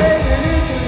Baby,